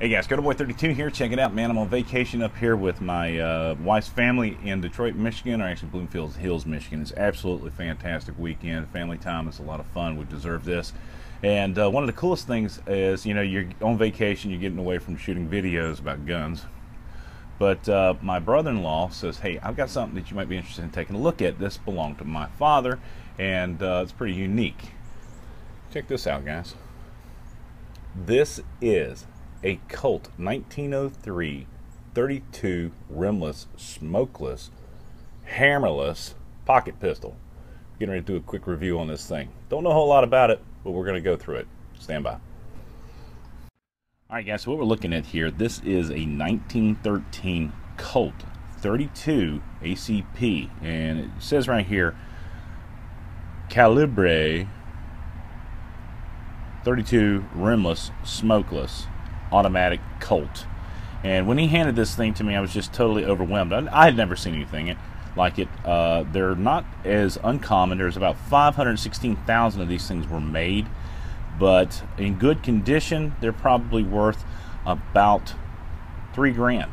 Hey guys, Boy32 here. Check it out, man. I'm on vacation up here with my uh, wife's family in Detroit, Michigan, or actually Bloomfield Hills, Michigan. It's absolutely fantastic weekend. Family time. It's a lot of fun. We deserve this. And uh, one of the coolest things is, you know, you're on vacation, you're getting away from shooting videos about guns. But uh, my brother-in-law says, hey, I've got something that you might be interested in taking a look at. This belonged to my father, and uh, it's pretty unique. Check this out, guys. This is a Colt 1903 32 rimless, smokeless, hammerless pocket pistol. Getting ready to do a quick review on this thing. Don't know a whole lot about it, but we're going to go through it. Stand by. All right, guys, so what we're looking at here, this is a 1913 Colt 32 ACP, and it says right here, Calibre 32 rimless, smokeless automatic Colt. And when he handed this thing to me, I was just totally overwhelmed. I, had never seen anything like it. Uh, they're not as uncommon. There's about 516,000 of these things were made, but in good condition, they're probably worth about three grand,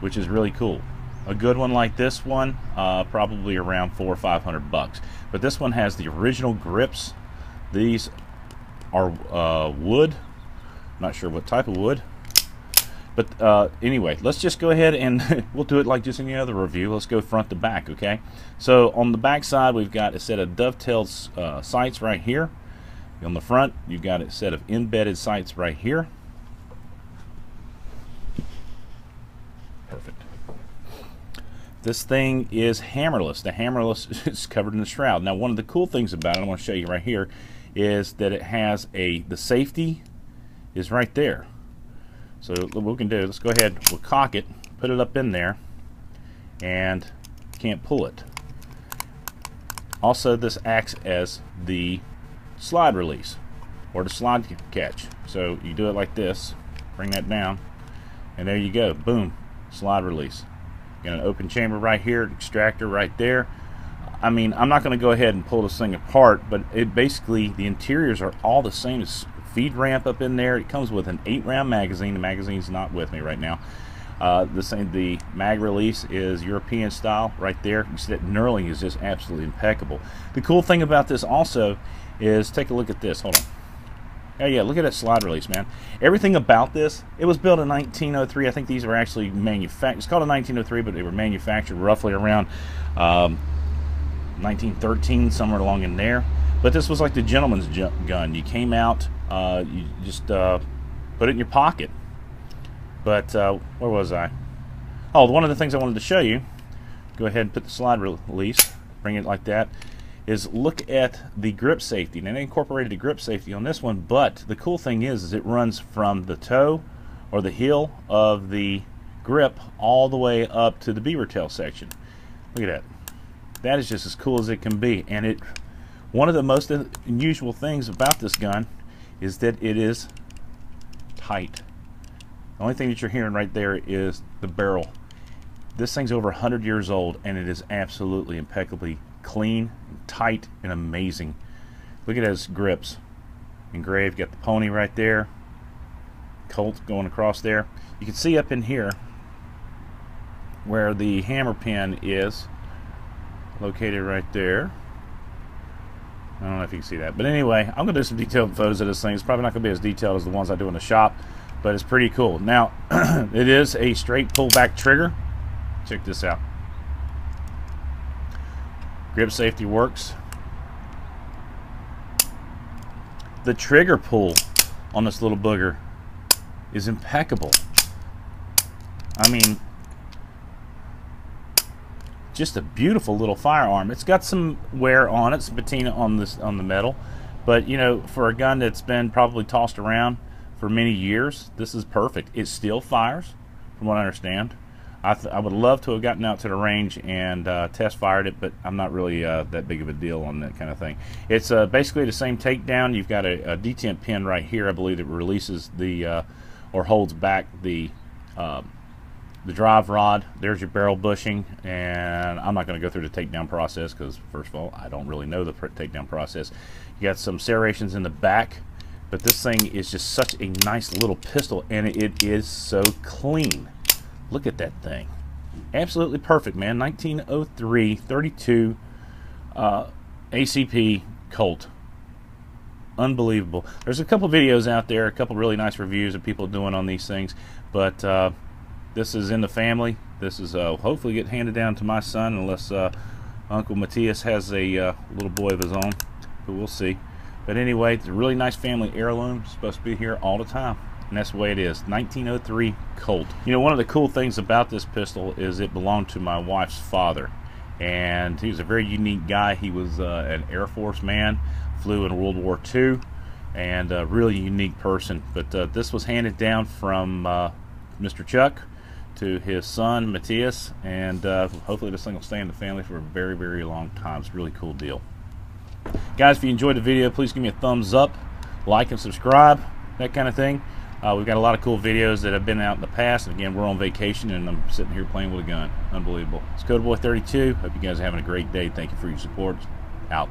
which is really cool. A good one like this one, uh, probably around four or five hundred bucks. But this one has the original grips. These are uh, wood not sure what type of wood. But uh, anyway, let's just go ahead and we'll do it like just any other review. Let's go front to back, okay? So on the back side, we've got a set of dovetailed uh, sights right here. On the front, you've got a set of embedded sights right here. Perfect. This thing is hammerless. The hammerless is covered in the shroud. Now, one of the cool things about it, I want to show you right here, is that it has a the safety is right there. So what we can do, let's go ahead, we'll cock it, put it up in there, and can't pull it. Also, this acts as the slide release, or the slide catch. So you do it like this, bring that down, and there you go, boom, slide release. Got an open chamber right here, extractor right there. I mean, I'm not going to go ahead and pull this thing apart, but it basically, the interiors are all the same as feed ramp up in there. It comes with an eight round magazine. The magazine's not with me right now. Uh, the same, the mag release is European style right there. You see that knurling is just absolutely impeccable. The cool thing about this also is take a look at this. Hold on. Oh yeah, look at that slide release, man. Everything about this, it was built in 1903. I think these were actually manufactured. It's called a 1903, but they were manufactured roughly around um, 1913, somewhere along in there. But this was like the gentleman's gun. You came out, uh, you just uh, put it in your pocket. But uh, where was I? Oh, one of the things I wanted to show you, go ahead and put the slide release, bring it like that, is look at the grip safety. Now, they incorporated a grip safety on this one, but the cool thing is, is it runs from the toe or the heel of the grip all the way up to the beaver tail section. Look at that. That is just as cool as it can be. And it, one of the most unusual things about this gun is that it is tight. The only thing that you're hearing right there is the barrel. This thing's over 100 years old and it is absolutely impeccably clean, and tight, and amazing. Look at his grips. Engraved, got the pony right there. Colt going across there. You can see up in here where the hammer pin is located right there. I don't know if you can see that. But anyway, I'm going to do some detailed photos of this thing. It's probably not going to be as detailed as the ones I do in the shop, but it's pretty cool. Now, it is a straight pullback trigger. Check this out. Grip safety works. The trigger pull on this little booger is impeccable. I mean, just a beautiful little firearm. It's got some wear on it, some patina on this on the metal, but you know, for a gun that's been probably tossed around for many years, this is perfect. It still fires, from what I understand. I, I would love to have gotten out to the range and uh, test fired it, but I'm not really uh, that big of a deal on that kind of thing. It's uh, basically the same takedown. You've got a, a, detent pin right here, I believe, that releases the uh, or holds back the um, the drive rod, there's your barrel bushing, and I'm not going to go through the takedown process because, first of all, I don't really know the takedown process. You got some serrations in the back, But this thing is just such a nice little pistol, and it is so clean. Look at that thing. Absolutely perfect, man. 1903 32 uh, ACP Colt. Unbelievable. There's a couple videos out there, a couple really nice reviews of people doing on these things, but uh, this is in the family. This is uh, hopefully get handed down to my son, unless uh, Uncle Matthias has a uh, little boy of his own, but we'll see. But anyway, it's a really nice family heirloom. It's supposed to be here all the time. And that's the way it is. 1903 Colt. You know, one of the cool things about this pistol is it belonged to my wife's father. And he was a very unique guy. He was uh, an Air Force man, flew in World War II, and a really unique person. But uh, this was handed down from uh, Mr. Chuck to his son Matthias, and uh, hopefully this thing will stay in the family for a very, very long time. It's a really cool deal. Guys, if you enjoyed the video, please give me a thumbs up, like and subscribe, that kind of thing. Uh, we've got a lot of cool videos that have been out in the past. And again, we're on vacation and I'm sitting here playing with a gun. Unbelievable. It's Kotaboy32. Hope you guys are having a great day. Thank you for your support. Out.